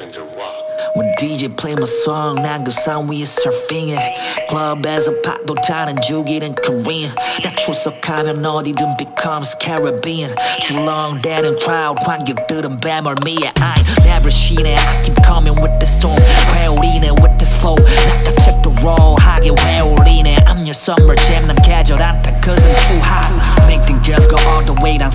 and the rock. When DJ play my song 난 그 산 위에 surfing해 클럽에서 파도 타는 주기는 Korean 나 출석하면 어디든 becomes Caribbean 출렁대는 crowd 관객들은 배멀미에 I never 쉬네 I keep coming with the storm 회오리네 with this flow 낚아채도 raw하게 회오리네 I'm your summer jam 난 계절 안타 cause I'm too hot Make the girls go all the way down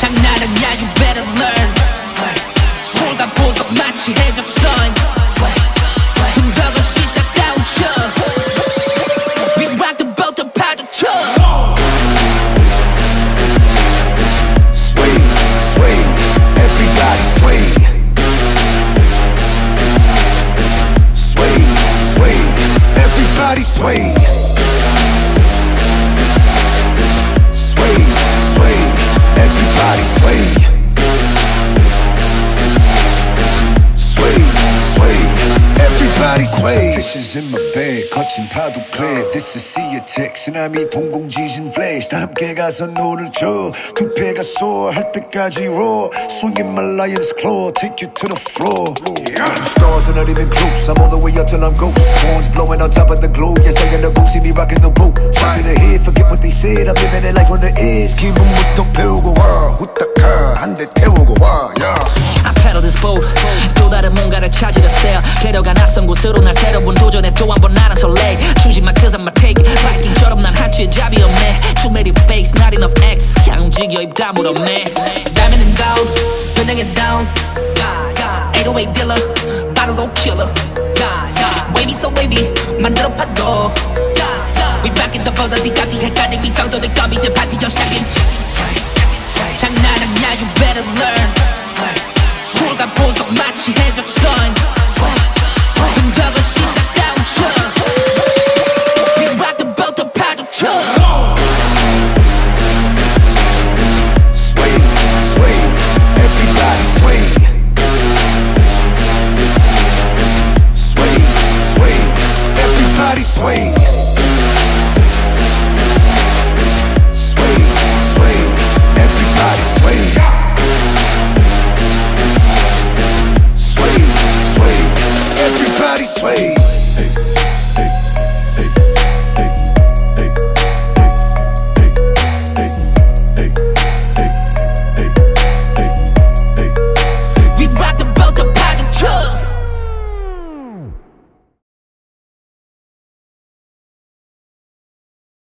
장난은 야, you better learn. 술과 보석 마치 해적선. 흔적 없이 싹 다운쳐. Fishes in my bag, 거친 파도 클랩. This is sea attack, 쓰나미 동공지진 flash. 다 함께 가서 눈을 줘. 두 배가 소할 때까지 raw. Swinging my lion's claw, take you to the floor. Stars are not even close. I'm all the way up till I'm ghost. Horns blowing on top of the globe. Yes, I am the ghost. See me rocking the boat. Shot to the head, forget what they said. I'm living that life on the edge. 기분부터 배우고 와. 후딱하 한대 태우고 와. Yeah. I pedal this boat 또 다른 뭔가를 찾으 려 sail 데려가 낯선 곳으로 날 새로운 도전에 또 한 번 나는 설레 주지 마 cause I'm a take it 바이킹처럼 난 한치의 잡이 없네 Too many fakes not enough X 그냥 움직여 입 다물었네 Diamond and gold, it down. 808 dealer, of killer. Wavy so wavy, 만들어 파도. We back in the 어디 값이 헷갈림 이 정도는 껌 이제 파티 열시작인. 장난은 야, you better learn. 술과 보석 마치 해적선. swing.